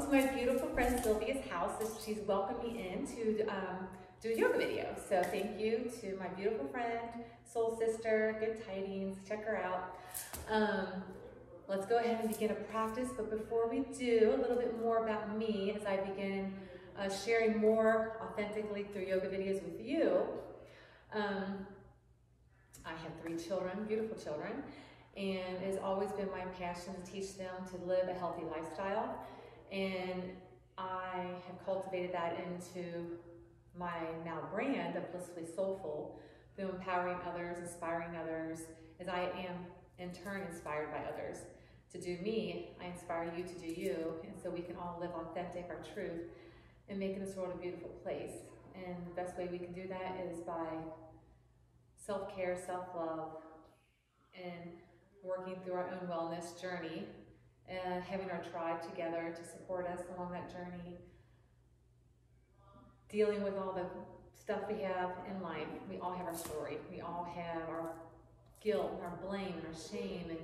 welcome to my beautiful friend Sylvia's house. She's welcomed me in to um, do a yoga video. So thank you to my beautiful friend, soul sister, good tidings, check her out. Um, let's go ahead and begin a practice, but before we do, a little bit more about me as I begin uh, sharing more authentically through yoga videos with you. Um, I have three children, beautiful children, and it has always been my passion to teach them to live a healthy lifestyle. And I have cultivated that into my now brand of Blissfully Soulful through empowering others, inspiring others, as I am in turn inspired by others. To do me, I inspire you to do you, and so we can all live authentic, our truth, and making this world a beautiful place. And the best way we can do that is by self-care, self-love, and working through our own wellness journey having our tribe together to support us along that journey, dealing with all the stuff we have in life. We all have our story. We all have our guilt, and our blame, and our shame, and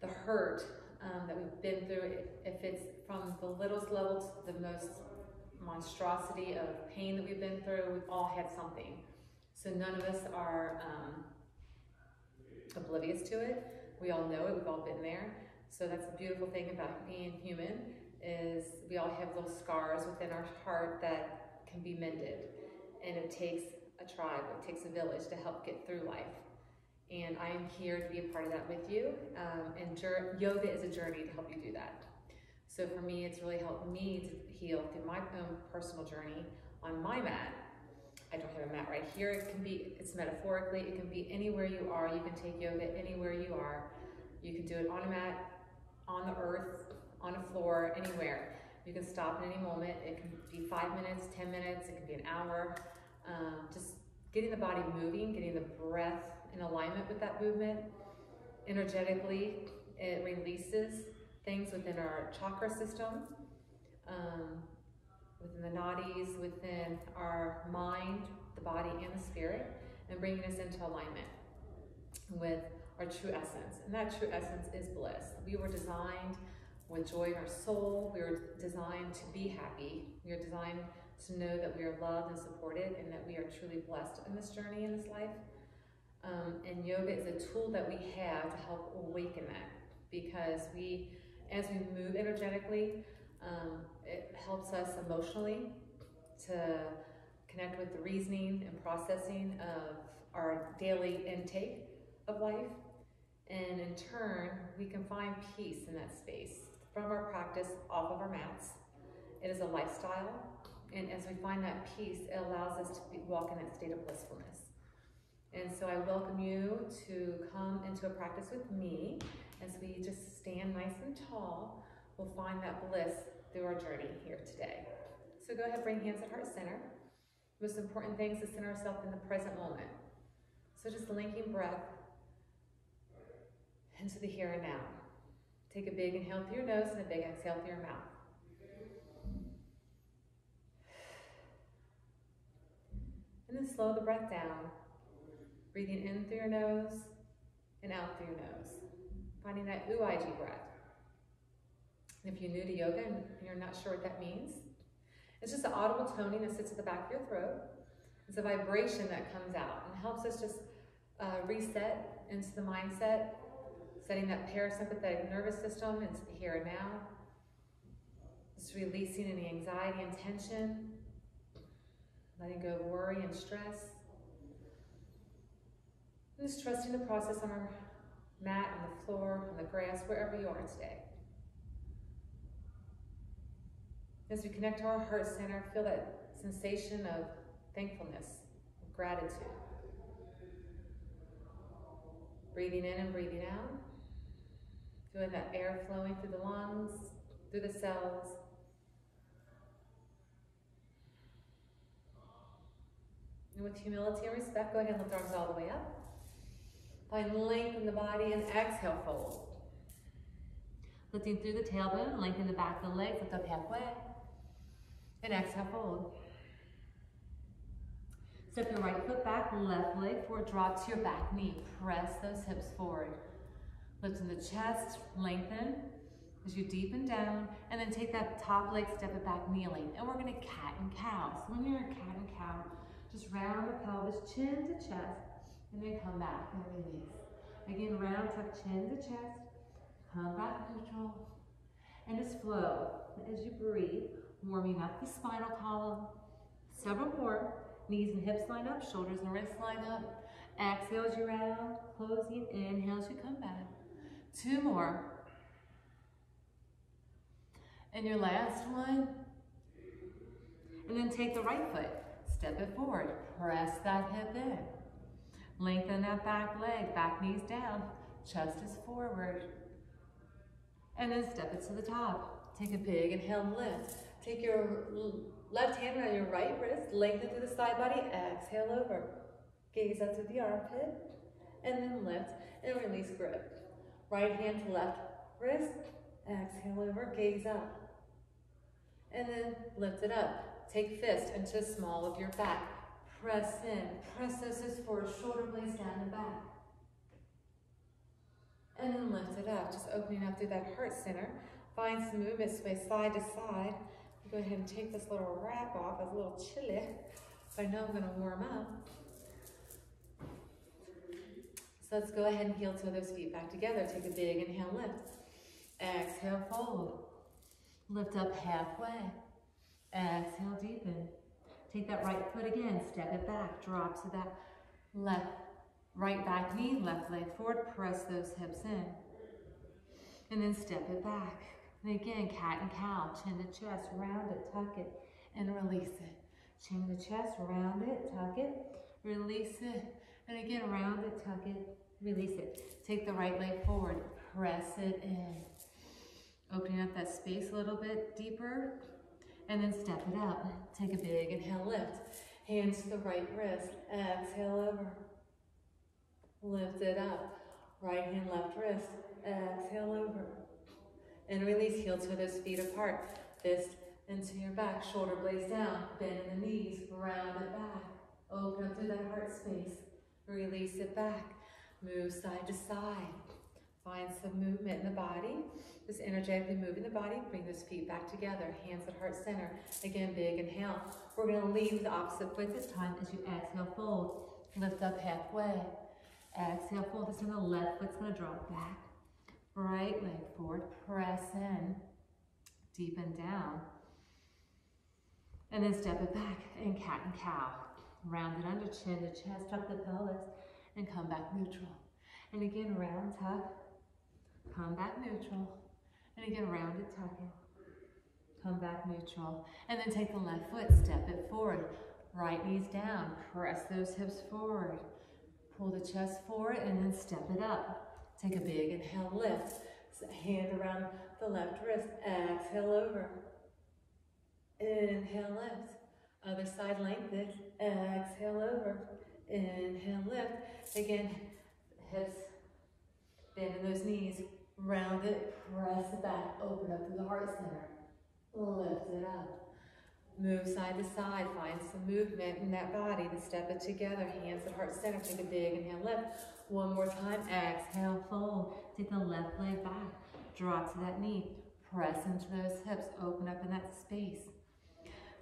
the hurt um, that we've been through. If it's from the littlest level to the most monstrosity of pain that we've been through, we've all had something. So none of us are um, oblivious to it. We all know it, we've all been there. So that's the beautiful thing about being human is we all have little scars within our heart that can be mended. And it takes a tribe, it takes a village to help get through life. And I am here to be a part of that with you. Um, and yoga is a journey to help you do that. So for me, it's really helped me to heal through my own personal journey on my mat. I don't have a mat right here. It can be, it's metaphorically, it can be anywhere you are. You can take yoga anywhere you are. You can do it on a mat, on the earth, on a floor, anywhere. You can stop at any moment. It can be five minutes, 10 minutes, it can be an hour. Um, just getting the body moving, getting the breath in alignment with that movement. Energetically, it releases things within our chakra system, um, within the nadis, within our mind, the body, and the spirit, and bringing us into alignment with our true essence. And that true essence is bliss. We were designed with joy in our soul. We were designed to be happy. We are designed to know that we are loved and supported and that we are truly blessed in this journey, in this life. Um, and yoga is a tool that we have to help awaken that because we as we move energetically, um, it helps us emotionally to connect with the reasoning and processing of our daily intake of life. And in turn, we can find peace in that space from our practice off of our mats. It is a lifestyle. And as we find that peace, it allows us to walk in that state of blissfulness. And so I welcome you to come into a practice with me as we just stand nice and tall, we'll find that bliss through our journey here today. So go ahead, bring hands at heart center. Most important thing is to center ourselves in the present moment. So just linking breath into the here and now. Take a big inhale through your nose and a big exhale through your mouth. And then slow the breath down, breathing in through your nose and out through your nose finding that Ujjayi breath. And If you're new to yoga and you're not sure what that means, it's just an audible toning that sits at the back of your throat. It's a vibration that comes out and helps us just uh, reset into the mindset, setting that parasympathetic nervous system into the here and now. Just releasing any anxiety and tension, letting go of worry and stress. And just trusting the process on our mat, on the floor, on the grass, wherever you are today. As we connect to our heart center, feel that sensation of thankfulness, of gratitude. Breathing in and breathing out. Feeling that air flowing through the lungs, through the cells. And with humility and respect, go ahead and lift arms all the way up. Find length in the body and exhale, fold. Lifting through the tailbone, lengthen the back of the legs, lift up halfway. And exhale, fold. Step your right foot back, left leg forward, drop to your back knee. Press those hips forward. Lifting the chest, lengthen. as you deepen down, and then take that top leg, step it back, kneeling. And we're gonna cat and cow. So when you're in cat and cow, just round the pelvis, chin to chest, and then come back and release. Again, round, tuck chin to chest, come back neutral, and just flow as you breathe, warming up the spinal column. Several more. Knees and hips line up, shoulders and wrists line up. Exhale as you round, closing, inhale as you come back. Two more. And your last one. And then take the right foot, step it forward, press that hip in. Lengthen that back leg, back knees down, chest is forward. And then step it to the top. Take a big inhale, lift. Take your left hand around your right wrist, lengthen through the side body, exhale over. Gaze up to the armpit, and then lift and release grip. Right hand to left wrist, exhale over, gaze up. And then lift it up. Take fist into small of your back. Press in, press those forward, shoulder blades down the back. And then lift it up, just opening up through that heart center. Find some movement, sway side to side. Go ahead and take this little wrap off, it's a little chilly. But I know I'm gonna warm up. So let's go ahead and heel toe those feet back together. Take a big inhale, lift. Exhale, fold. Lift up halfway. Exhale, deepen. Take that right foot again, step it back, drop to that left, right back knee, left leg forward, press those hips in. And then step it back. And again, cat and cow, chin to chest, round it, tuck it, and release it. Chin to chest, round it, tuck it, release it. And again, round it, tuck it, release it. Take the right leg forward, press it in. Opening up that space a little bit deeper, and then step it up. Take a big inhale, lift. Hands to the right wrist, exhale over. Lift it up. Right hand, left wrist, exhale over. And release, heel to those feet apart. Fist into your back, shoulder blades down, bend the knees, round it back. Open up through that heart space. Release it back. Move side to side. Find some movement in the body. Just energetically moving the body. Bring those feet back together. Hands at heart center. Again, big inhale. We're going to leave the opposite foot this time as you exhale, fold. Lift up halfway. Exhale, fold. This time the left foot's going to drop back. Right leg forward. Press in. Deepen down. And then step it back in cat and cow. Round it under chin to chest, tuck the pelvis, and come back neutral. And again, round tuck, come back neutral. And again, round it, tuck it, come back neutral. And then take the left foot, step it forward. Right knees down, press those hips forward. Pull the chest forward and then step it up. Take a big inhale, lift. Hand around the left wrist, exhale over. Inhale, lift. Other side lengthen, exhale over. Inhale, lift. Again, hips, bending those knees, round it, press it back, open up through the heart center. Lift it up. Move side to side, find some movement in that body to step it together. Hands at heart center, take a big inhale, lift. One more time, exhale, fold. Take the left leg back, drop to that knee. Press into those hips, open up in that space.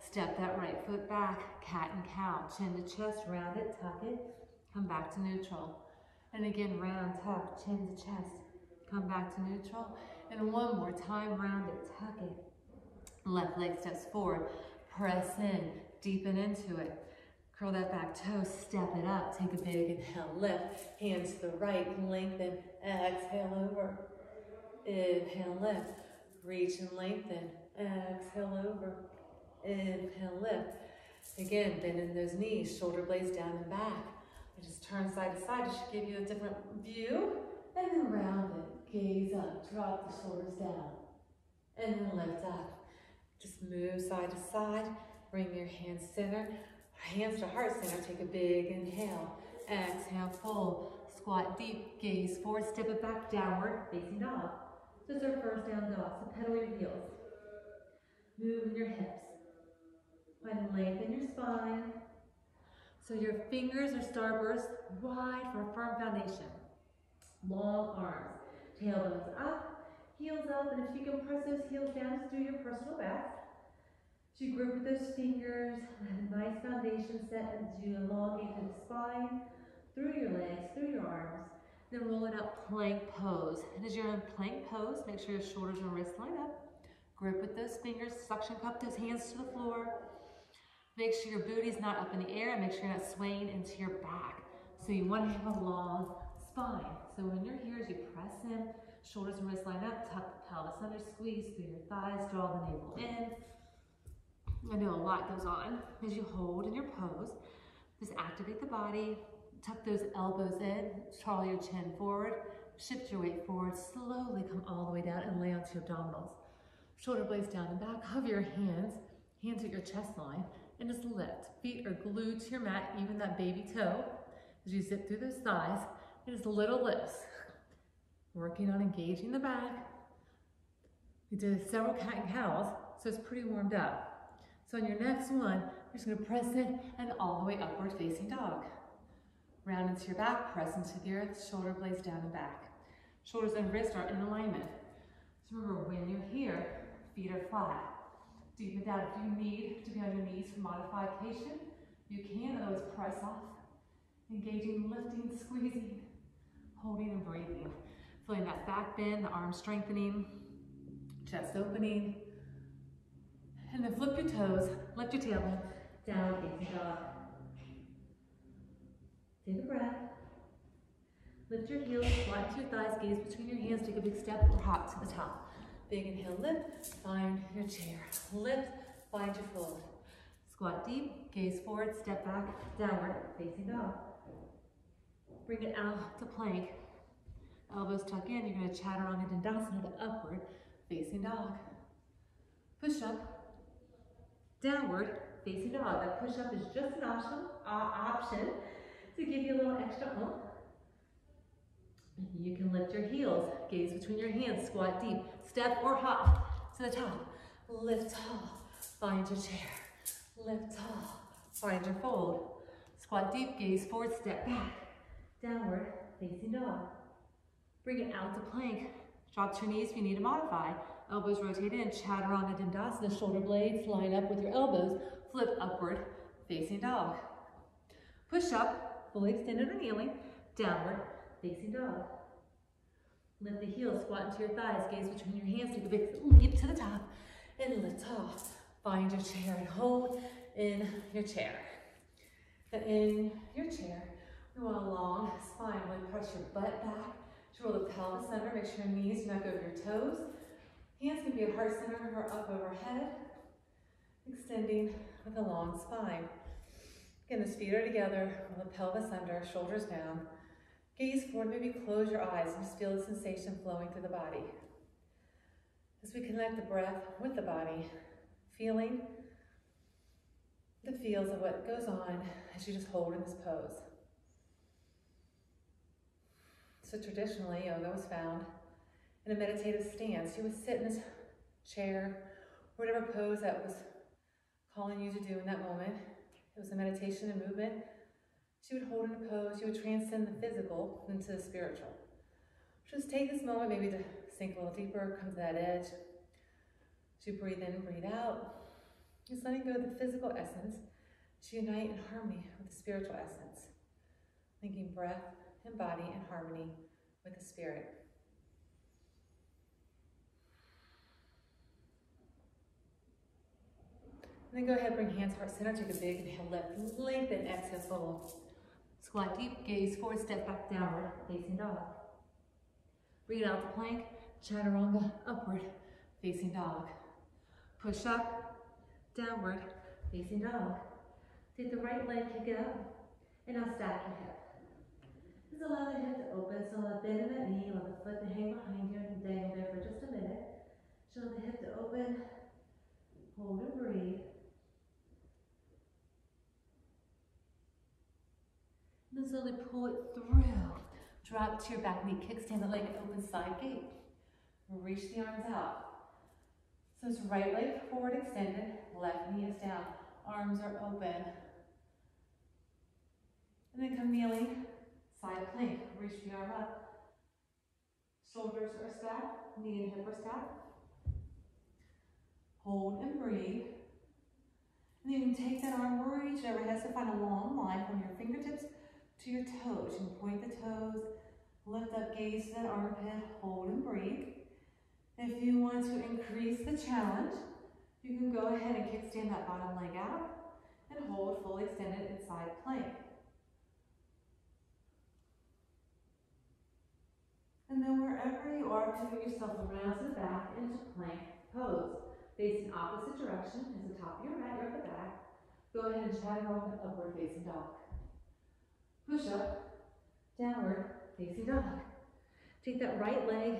Step that right foot back, cat and cow, chin to chest, round it, tuck it, come back to neutral. And again, round, tuck, chin to chest, come back to neutral. And one more time, round it, tuck it. Left leg steps forward, press in, deepen into it. Curl that back toe, step it up, take a big inhale, lift. Hands to the right, lengthen, exhale over. Inhale, lift. Reach and lengthen, exhale over. Inhale, lift. Again, bending those knees, shoulder blades down and back. I just turn side to side, it should give you a different view. And then round it, gaze up, drop the shoulders down. And then lift up. Just move side to side, bring your hands center, hands to heart center, take a big inhale. Exhale, fold, squat deep, gaze forward, step it back, downward, facing dog. This is our first down dog, so pedal your heels. Move your hips. And lengthen your spine. So your fingers are starburst wide for a firm foundation. Long arms. Tailbones up, heels up, and if you can press those heels down, just do your personal best. You group with those fingers, nice foundation set, and you elongate the spine, through your legs, through your arms. Then roll it up, plank pose. And as you're in plank pose, make sure your shoulders and wrists line up. Grip with those fingers, suction cup those hands to the floor. Make sure your booty's not up in the air and make sure you're not swaying into your back. So you want to have a long spine. So when you're here, as you press in, shoulders and wrists line up, tuck the pelvis under, squeeze through your thighs, draw the navel in. I know a lot goes on as you hold in your pose. Just activate the body, tuck those elbows in, draw your chin forward, shift your weight forward, slowly come all the way down and lay onto your abdominals. Shoulder blades down and back, hover your hands, hands at your chest line, and just lift. Feet are glued to your mat, even that baby toe. As you zip through those thighs, and just little lifts. Working on engaging the back. We did several cat and cows, so it's pretty warmed up. So on your next one, you're just gonna press in and all the way upward facing dog. Round into your back, press into the earth, shoulder blades down and back. Shoulders and wrists are in alignment. So remember, when you're here, feet are flat. Deepen down. If you need to be on your knees for modification, you can, otherwise press off. Engaging, lifting, squeezing, holding and breathing. Feeling that back bend, the arms strengthening, chest opening. And then flip your toes, lift your tailbone, down facing dog. Take a breath. Lift your heels, squat to your thighs, gaze between your hands, take a big step or hop to the top. Big inhale, lift, find your chair. Lift, find your fold. Squat deep, gaze forward, step back, downward, facing dog. Bring it out to plank. Elbows tuck in, you're gonna chaturanga dandasana to upward, facing dog. Push up, downward, facing dog. That push up is just an option, uh, option to give you a little extra oomph. You can lift your heels, gaze between your hands, squat deep, step or hop to the top. Lift tall, find your chair. Lift tall, find your fold. Squat deep, gaze forward, step back. Downward, facing dog. Bring it out to plank. Drop to your knees if you need to modify. Elbows rotate in, chaturanga dandasana, shoulder blades line up with your elbows. Flip upward, facing dog. Push up, fully extended or kneeling, downward, facing dog. Lift the heels, squat into your thighs, gaze between your hands, take a big leap to the top, and lift off. Find your chair and hold in your chair. And in your chair, we want a long spine. Really press your butt back to roll the pelvis under. Make sure your knees do not go over your toes. Hands can be at heart center or up overhead, extending with a long spine. Again, the feet are together, roll the pelvis under, shoulders down. Gaze forward, maybe close your eyes and just feel the sensation flowing through the body. As we connect the breath with the body, feeling the feels of what goes on as you just hold in this pose. So traditionally, yoga was found in a meditative stance. You would sit in this chair, whatever pose that was calling you to do in that moment. It was a meditation and movement. She would hold in a pose. You would transcend the physical into the spiritual. Just take this moment maybe to sink a little deeper, come to that edge. To breathe in, breathe out. Just letting go of the physical essence to unite in harmony with the spiritual essence. Linking breath and body in harmony with the spirit. And then go ahead, bring hands heart center, take a big inhale, lift, lengthen, exhale, fold. Squat deep, gaze forward, step back downward, facing dog. Bring it out to plank, chaturanga, upward, facing dog. Push up, downward, facing dog. Take the right leg, kick it up, and now stack your hip. Just allow the hip to open, so allow bend in that knee, allow the foot to hang behind you and dangle there for just a minute. Show the hip to open, hold and breathe. Slowly pull it through. Drop to your back knee, kickstand the leg, open side gate. Reach the arms out. So it's right leg forward extended, left knee is down. Arms are open. And then come kneeling, side plank. Reach the arm up. Shoulders are stacked, knee and hip are stacked. Hold and breathe. And you can take that arm, reach over, has to find a long line from your fingertips to your toes. You point the toes, lift up, gaze to that armpit, hold and breathe. If you want to increase the challenge, you can go ahead and kickstand that bottom leg out and hold fully extended in side plank. And then wherever you are, pivot yourself around to the back into plank pose. Facing opposite direction as the top of your mat, at the back. Go ahead and chaturanga upward facing dog. Push up, downward facing dog. Take that right leg,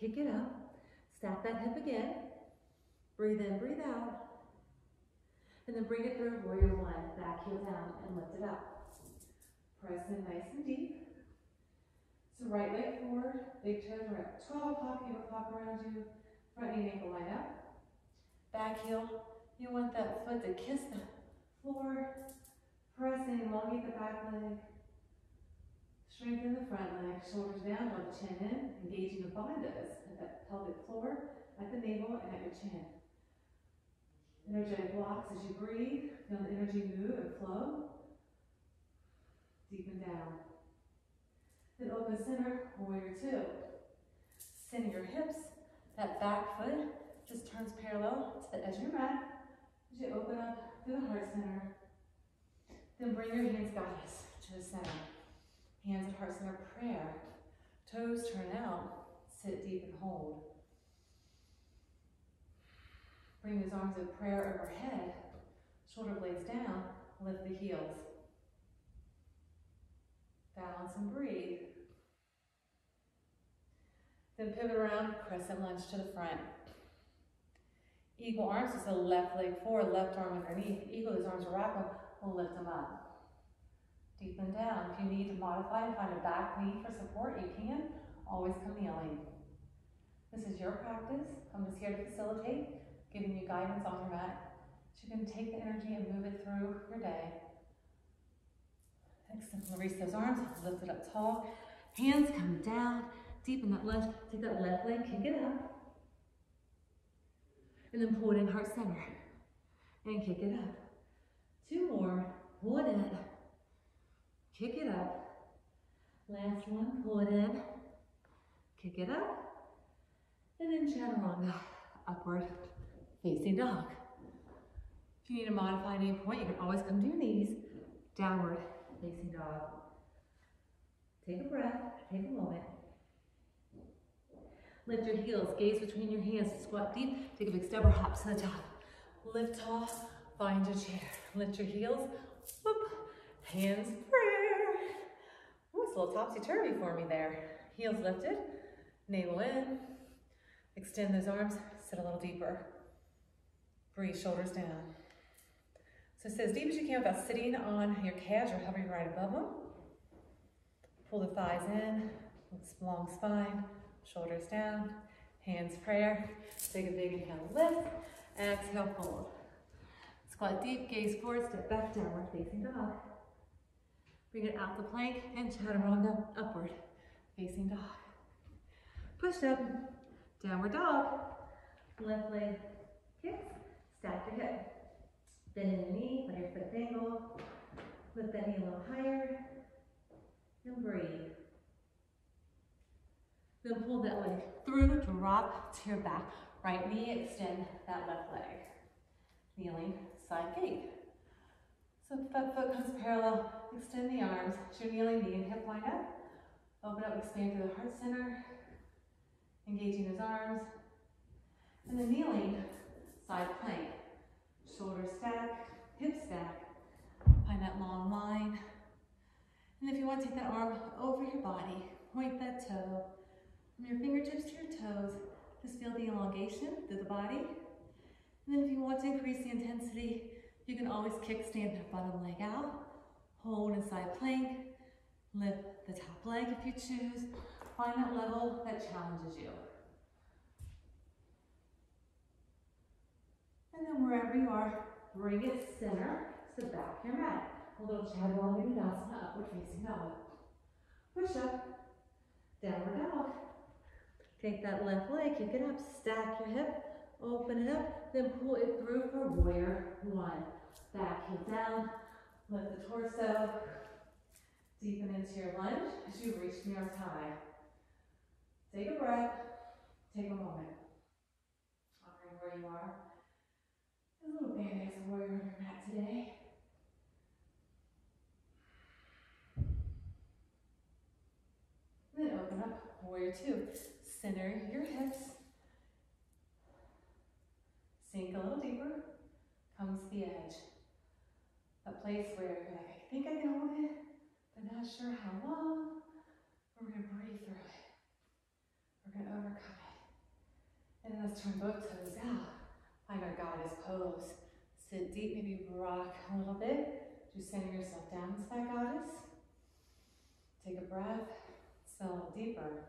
kick it up, stack that hip again. Breathe in, breathe out. And then bring it through warrior one, back heel down and lift it up. Press in nice and deep. So right leg forward, big toes are at 12 o'clock, you have a clock around you, front knee ankle line up. Back heel, you want that foot to kiss the floor. Press in, elongate the back leg. Strengthen the front leg, shoulders down, draw the chin in, engaging the bandhas at that pelvic floor, at the navel, and at your chin. Energetic blocks as you breathe, feel the energy move and flow. Deepen down. Then open center, warrior two. Center your hips, that back foot just turns parallel to the edge of your mat as you open up through the heart center. Then bring your hands, goddess, to the center. Hands at heart center, prayer. Toes turn out, sit deep and hold. Bring those arms of prayer overhead, shoulder blades down, lift the heels. Balance and breathe. Then pivot around, crescent lunge to the front. Eagle arms, so left leg forward, left arm underneath. Eagle, those arms are wrapped, we'll lift them up. Deepen down. If you need to modify and find a back knee for support, you can. Always come kneeling. This is your practice. I'm just here to facilitate, giving you guidance on your mat. So you can take the energy and move it through your day. Excellent. Release those arms, lift it up tall. Hands come down, deepen that lunge. Take that left leg, kick it up. And then pull it in heart center. And kick it up. Two more. Pull it in. Kick it up. Last one. Pull it in. Kick it up. And then chaturanga. Upward facing dog. If you need to modify any point, you can always come to your knees. Downward facing dog. Take a breath. Take a moment. Lift your heels, gaze between your hands, squat deep, take a big step or hop to the top. Lift tall, find a chair. Lift your heels, whoop, hands prayer. Little topsy-turvy for me there. Heels lifted, navel in, extend those arms, sit a little deeper. Breathe, shoulders down. So sit as deep as you can without sitting on your calves or hovering right above them. Pull the thighs in, long spine, Shoulders down, hands prayer. Take a big inhale, lift. Exhale, fold. Squat deep, gaze forward, step back, downward facing dog. Bring it out the plank and chaturanga, upward facing dog. Push up, downward dog. Left leg kicks, stack your hip. Bend the knee, let your foot dangle. Lift that knee a little higher and breathe. Then pull that leg through, drop to your back. Right knee, extend that left leg. Kneeling, side gate. So that foot comes parallel, extend the arms. You're kneeling, knee and hip line up. Open up, expand through the heart center. Engaging those arms. And then kneeling, side plank. Shoulder stack, hip stack. Find that long line. And if you want to take that arm over your body, point that toe, from your fingertips to your toes, just feel the elongation through the body. And then if you want to increase the intensity, you can always kickstand that bottom leg out, hold inside plank, lift the top leg if you choose. Find that level that challenges you. And then wherever you are, bring it center to the back of your mat. A little chaturanga Dandasana, upward facing dog. Push up, downward dog. Take that left leg, kick it up, stack your hip, open it up, then pull it through for warrior one. Back heel down, lift the torso, deepen into your lunge as you reach the arms high. Take a breath, take a moment. Honoring where you are. A little band-aids of warrior on your mat today. Then open up, warrior two. Center your hips. Sink a little deeper. Come to the edge. A place where you're like, I think I can hold it, but not sure how long. We're gonna breathe through it. We're gonna overcome it. And let's turn both ah, toes out. Find our goddess pose. Sit deep, maybe rock a little bit. Just center yourself down into that goddess. Take a breath, settle deeper.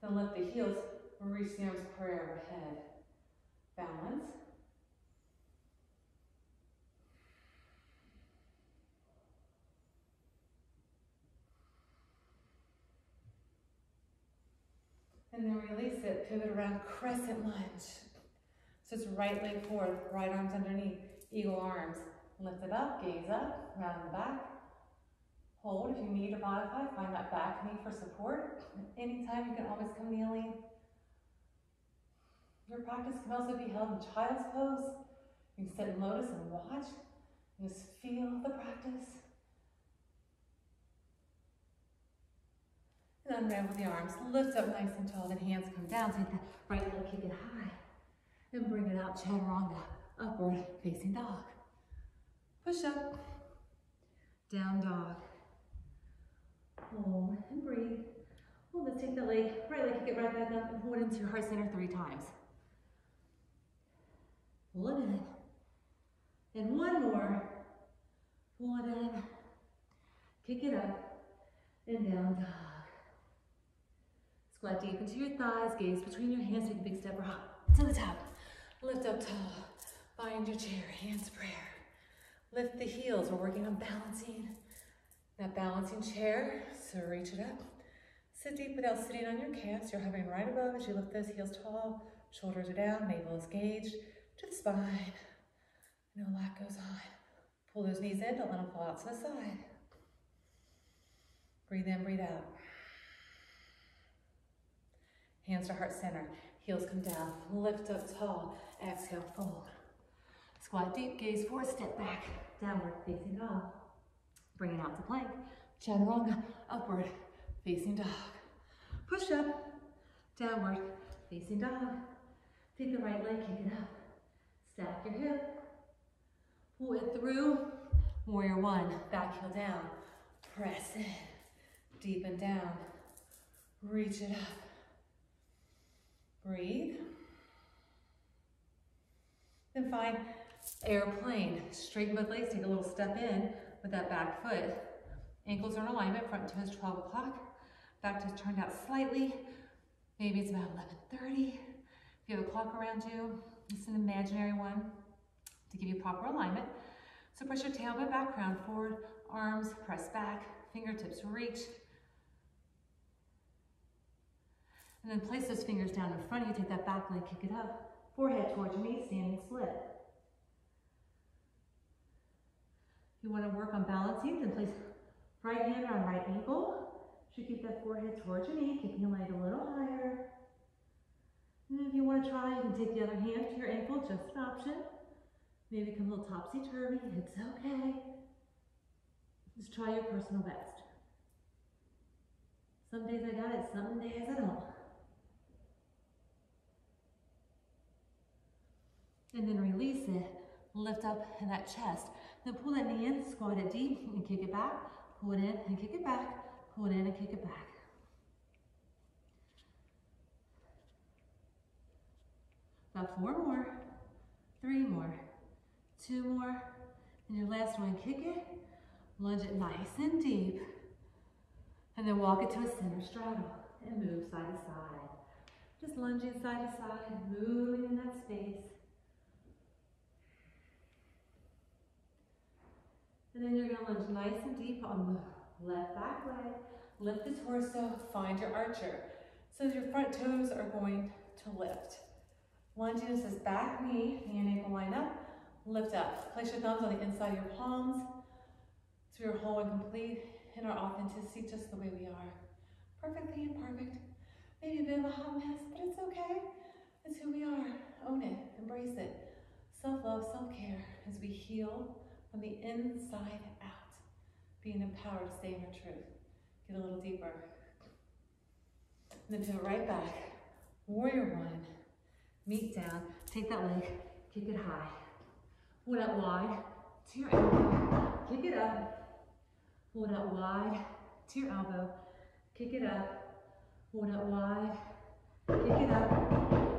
Then let the heels, reach the arms prayer overhead. Balance. And then release it, pivot around, crescent lunge. So it's right leg forward, right arms underneath, eagle arms. Lift it up, gaze up, round the back. Hold, if you need to modify, find that back knee for support. Anytime, you can always come kneeling. Your practice can also be held in child's pose. You can sit in lotus and watch. Just feel the practice. And unravel the arms. Lift up nice and tall. Then hands come down. Take the right leg, kick it high. And bring it out, chaturanga. Upward facing dog. Push up. Down dog. Hold and breathe. Hold, let's take the leg, right leg, kick it right back up and hold it into your heart center three times. Pull it in. And one more. Pull it in. Kick it up. And down dog. Squat deep into your thighs, gaze between your hands, take a big step or hop to the top. Lift up tall. Find your chair, hands prayer. Lift the heels, we're working on balancing. That balancing chair, so reach it up. Sit deep without sitting on your calves. You're hovering right above as you lift those heels tall. Shoulders are down, navel is gauged to the spine. A lot goes on. Pull those knees in, don't let them fall out to the side. Breathe in, breathe out. Hands to heart center. Heels come down. Lift up tall. Exhale, fold. Squat deep, gaze forward, step back. Downward, facing dog. Bring it out to plank. Chaturanga, upward, facing dog. Push up, downward, facing dog. Take the right leg, kick it up. Stack your hip. Pull it through. Warrior one, back heel down. Press in, deepen down. Reach it up. Breathe. Then find airplane. Straighten both legs, take a little step in with that back foot. Ankles are in alignment, front toes 12 o'clock. Back toes turned out slightly. Maybe it's about 11.30. If you have a clock around you, it's an imaginary one to give you proper alignment. So push your tailbone back, round forward, arms press back, fingertips reach. And then place those fingers down in front of you, take that back leg, kick it up. Forehead towards your knee, standing split. If you want to work on balancing, then place right hand on right ankle. Should keep that forehead towards your knee, kicking your leg a little higher. And if you want to try, you can take the other hand to your ankle, just an option. Maybe come a little topsy-turvy, it's okay. Just try your personal best. Some days I got it, some days I don't. And then release it, lift up in that chest. Then pull that knee in, squat it deep and kick it back. Pull it in and kick it back. Pull it in and kick it back. About four more, three more, two more, and your last one, kick it, lunge it nice and deep, and then walk it to a center straddle and move side to side. Just lunging side to side, moving in that space. And then you're gonna lunge nice and deep on the left back leg. Lift the torso, find your archer. So your front toes are going to lift. Lunging is this back knee, knee and ankle line up, lift up. Place your thumbs on the inside of your palms. So we're whole and complete in our authenticity, just the way we are. Perfectly imperfect. Maybe a bit of a hot mess, but it's okay. It's who we are. Own it, embrace it. Self-love, self-care as we heal from the inside out. Being empowered to stay in our truth. Get a little deeper. And then pivot right back. Warrior one. Meet down. Take that leg. Kick it high. Pull it out wide to your elbow. Kick it up. Pull it out wide to your elbow. Kick it up. Pull it out wide. Kick it up.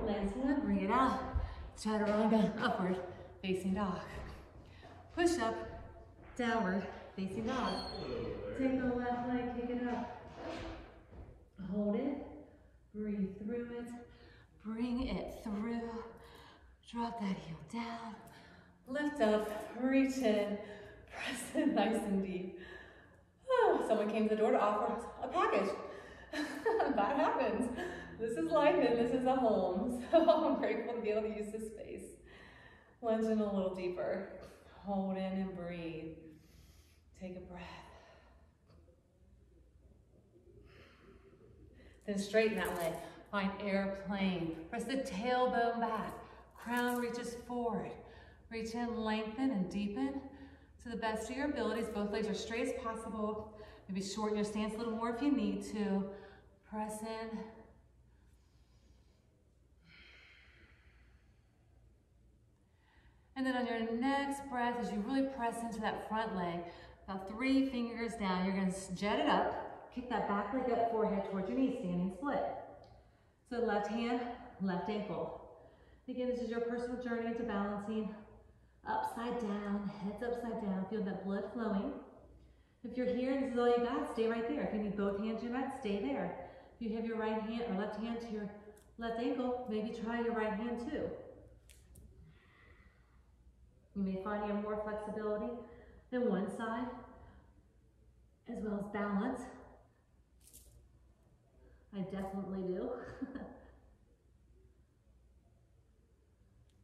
Last one. Bring it out. Chaturanga. Upward. Facing dog. Push up. Downward. Facing dog. Take the left leg. Kick it up. Hold it. Breathe through it. Bring it through. Drop that heel down. Lift up, reach in, press in nice and deep. Oh, someone came to the door to offer us a package. that happens. This is life and this is a home. So I'm grateful to be able to use this space. Lunge in a little deeper. Hold in and breathe. Take a breath. Then straighten that leg. Find airplane. Press the tailbone back. Crown reaches forward. Reach in, lengthen, and deepen to the best of your abilities. Both legs are straight as possible. Maybe shorten your stance a little more if you need to. Press in. And then on your next breath, as you really press into that front leg, about three fingers down, you're gonna jet it up. Kick that back leg up, forehead towards your knee, standing split. So left hand, left ankle. Again, this is your personal journey into balancing upside down, heads upside down. Feel that blood flowing. If you're here and this is all you got, stay right there. If you need both hands to your mat, stay there. If you have your right hand or left hand to your left ankle, maybe try your right hand too. You may find you have more flexibility than one side, as well as balance. I definitely do.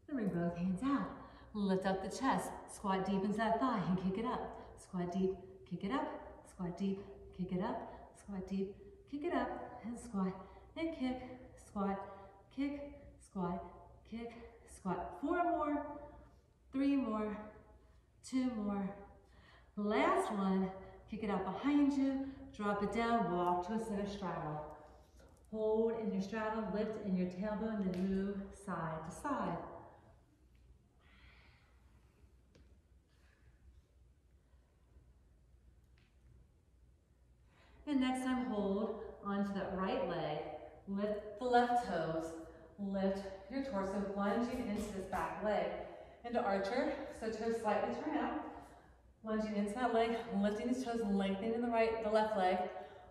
then bring both hands out. Lift up the chest. Squat deep into that thigh and kick it up. Squat deep, kick it up. Squat deep, kick it up. Squat deep, kick it up. And squat and kick. Squat, kick, squat, kick, squat. Four more, three more, two more. Last one, kick it out behind you. Drop it down, walk to a center straddle. Hold in your straddle, lift in your tailbone, then move side to side. And next time, hold onto that right leg. Lift the left toes. Lift your torso, lunging into this back leg. Into archer, so toes slightly turn out. Lunging into that leg, lifting these toes, lengthening the right, the left leg.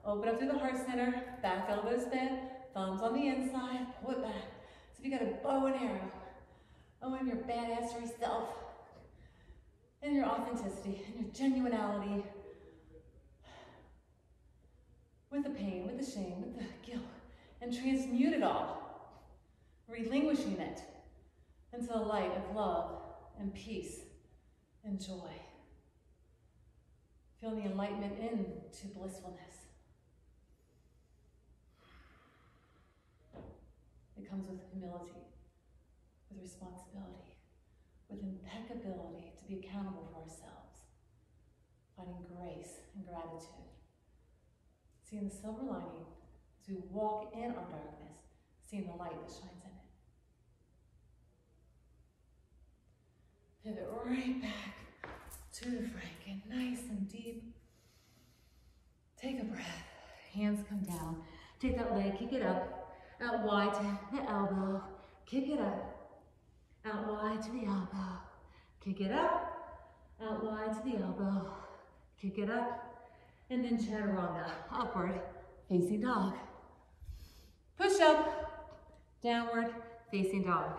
Open up through the heart center, back elbows bent, thumbs on the inside, pull it back. So if you got a bow and arrow, oh, own your badassery self, and your authenticity, and your genuinity, with the pain, with the shame, with the guilt, and transmute it all, relinquishing it into the light of love and peace and joy. Feeling the enlightenment into blissfulness. It comes with humility, with responsibility, with impeccability to be accountable for ourselves, finding grace and gratitude seeing the silver lining as we walk in our darkness, seeing the light that shines in it. Pivot right back to the Franken, nice and deep. Take a breath. Hands come down. Take that leg, kick it up, out wide to the elbow. Kick it up, out wide to the elbow. Kick it up, out wide to the elbow. Kick it up, and then chaturanga, upward, facing dog. Push up, downward, facing dog.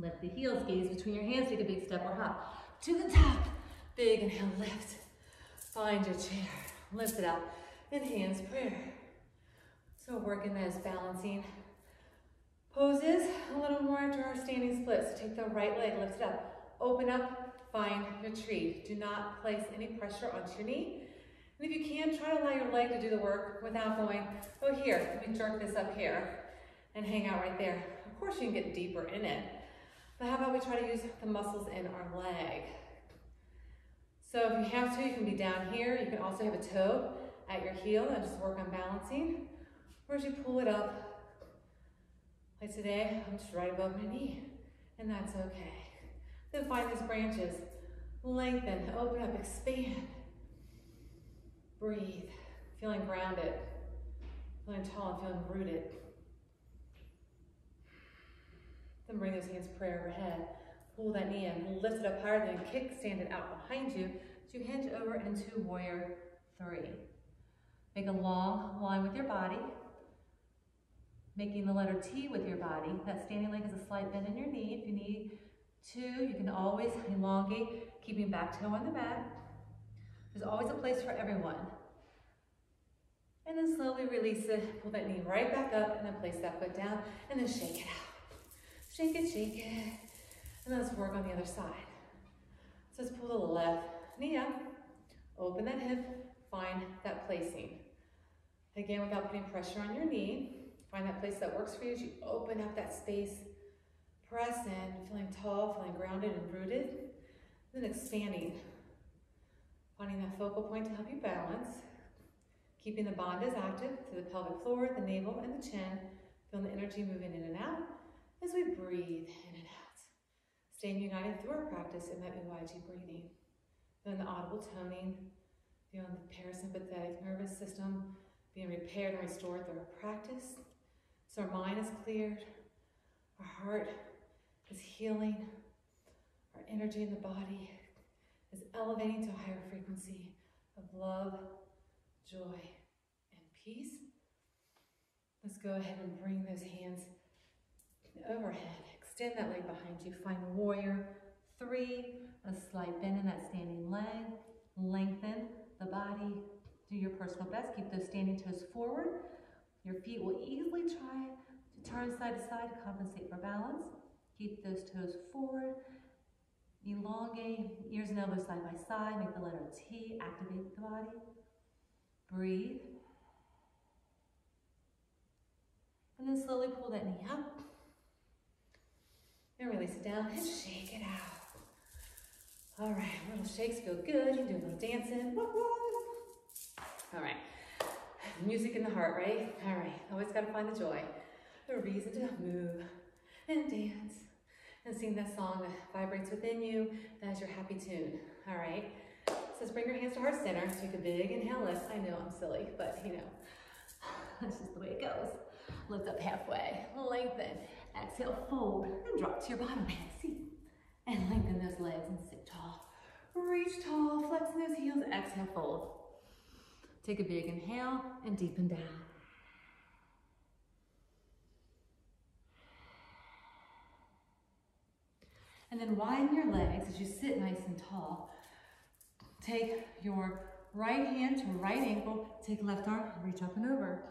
Lift the heels, gaze between your hands, take a big step or hop. To the top, big inhale, lift. Find your chair, lift it up. enhanced prayer. So working those balancing poses a little more after our standing split. So take the right leg, lift it up, open up, find retreat. Do not place any pressure onto your knee. And if you can, try to allow your leg to do the work without going, oh here, let me jerk this up here and hang out right there. Of course you can get deeper in it, how about we try to use the muscles in our leg? So if you have to, you can be down here. You can also have a toe at your heel and just work on balancing. Or as you pull it up, like today, I'm just right above my knee, and that's okay. Then find these branches, lengthen, open up, expand. Breathe, feeling grounded, feeling tall and feeling rooted. Bring those hands prayer overhead. Pull that knee in, lift it up higher, then kick, stand it out behind you to hinge over into warrior three. Make a long line with your body, making the letter T with your body. That standing leg is a slight bend in your knee. If you need to, you can always elongate, keeping back toe on the mat. There's always a place for everyone. And then slowly release it, pull that knee right back up, and then place that foot down, and then shake it out. Shake it, shake it. And let's work on the other side. So let's pull the left knee up, open that hip, find that placing. Again, without putting pressure on your knee, find that place that works for you as you open up that space. Press in, feeling tall, feeling grounded and rooted. Then expanding, finding that focal point to help you balance. Keeping the bandhas active to the pelvic floor, the navel, and the chin. Feeling the energy moving in and out as we breathe in and out. Staying united through our practice in that ujjayi breathing. Feeling the audible toning, feeling the parasympathetic nervous system being repaired and restored through our practice. So our mind is cleared, our heart is healing, our energy in the body is elevating to a higher frequency of love, joy, and peace. Let's go ahead and bring those hands overhead. Extend that leg behind you. Find warrior three, a slight bend in that standing leg. Lengthen the body. Do your personal best. Keep those standing toes forward. Your feet will easily try to turn side to side to compensate for balance. Keep those toes forward. Elongate, ears and elbows side by side. Make the letter T. Activate the body. Breathe. And then slowly pull that knee up. And release it down and shake it out. All right, little shakes feel good. You can do a little dancing. All right, music in the heart, right? All right, always got to find the joy, the reason to move and dance and sing that song that vibrates within you. That is your happy tune. All right, so let's bring your hands to heart center. Take a big inhale, lift. I know I'm silly, but you know, that's just the way it goes. Lift up halfway, lengthen. Exhale, fold, and drop to your bottom. See? And lengthen those legs and sit tall. Reach tall, flexing those heels. Exhale, fold. Take a big inhale and deepen down. And then widen your legs as you sit nice and tall. Take your right hand to right ankle, take left arm, reach up and over.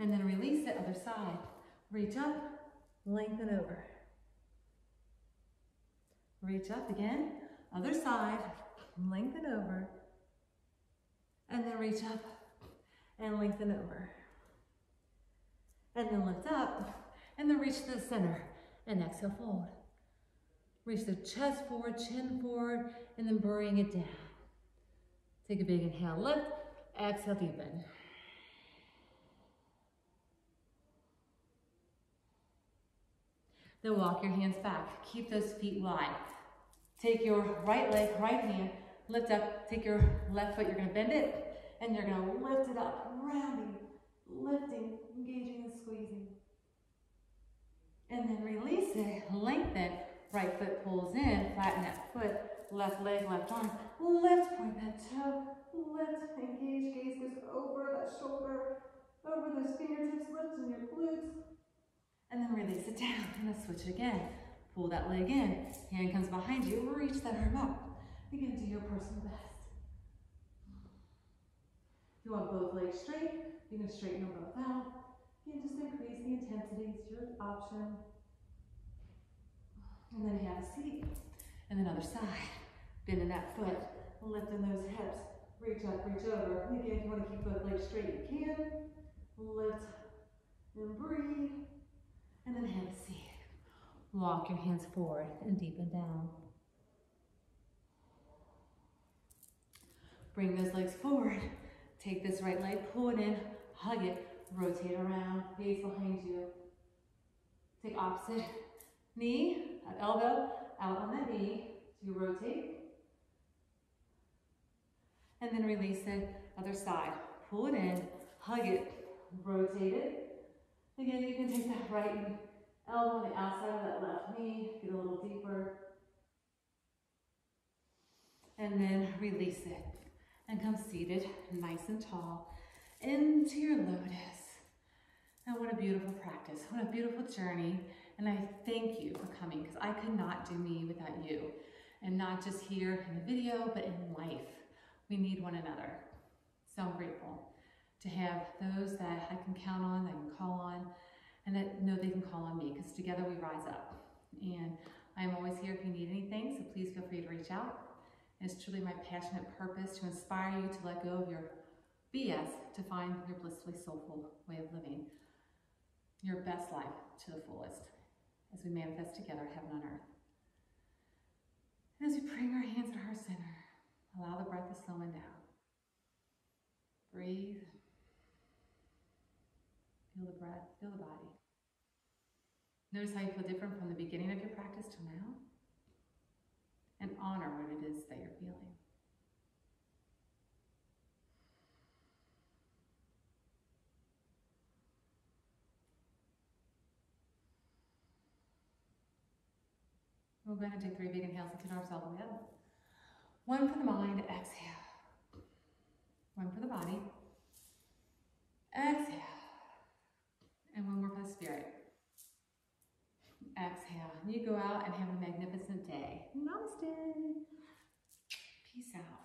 And then release it, other side. Reach up, lengthen over. Reach up again, other side, lengthen over. And then reach up and lengthen over. And then lift up, and then reach to the center, and exhale, fold. Reach the chest forward, chin forward, and then bring it down. Take a big inhale, lift, exhale, deepen. Then walk your hands back. Keep those feet wide. Take your right leg, right hand, lift up. Take your left foot, you're gonna bend it, and you're gonna lift it up, rounding, lifting, engaging and squeezing. And then release it, lengthen. Right foot pulls in, flatten that foot, left leg, left arm. Lift, point that toe, lift, engage, gaze goes over that shoulder, over those fingertips, lifting your glutes. And then release it down, and then switch it again. Pull that leg in, hand comes behind you, reach that arm up. Again, do your personal best. You want both legs straight, you can straighten them both out. You can just increase the intensity, it's your option. And then have a seat. And then other side. Bending that foot, lifting those hips. Reach up, reach over. Again, if you want to keep both legs straight, you can. Lift and breathe. And then seat. Walk your hands forward and deepen down. Bring those legs forward. Take this right leg, pull it in, hug it, rotate around, gaze behind you. Take opposite knee, that elbow out on that knee. You rotate. And then release it, other side. Pull it in, hug it, rotate it. Again, you can take that right elbow on the outside of that left knee, get a little deeper. And then release it and come seated, nice and tall, into your lotus. And what a beautiful practice. What a beautiful journey. And I thank you for coming because I could not do me without you. And not just here in the video, but in life. We need one another. So I'm grateful to have those that I can count on, that I can call on, and that know they can call on me because together we rise up. And I am always here if you need anything, so please feel free to reach out. And It's truly my passionate purpose to inspire you to let go of your BS to find your blissfully soulful way of living your best life to the fullest as we manifest together heaven on earth. And as we bring our hands to our center, allow the breath to slow and down. Breathe. Feel the breath, feel the body. Notice how you feel different from the beginning of your practice to now and honor what it is that you're feeling. We'll go ahead and take three big inhales and count ourselves in. One for the mind, exhale. One for the body, exhale. And one more for the spirit. Exhale. You go out and have a magnificent day. Namaste. Peace out.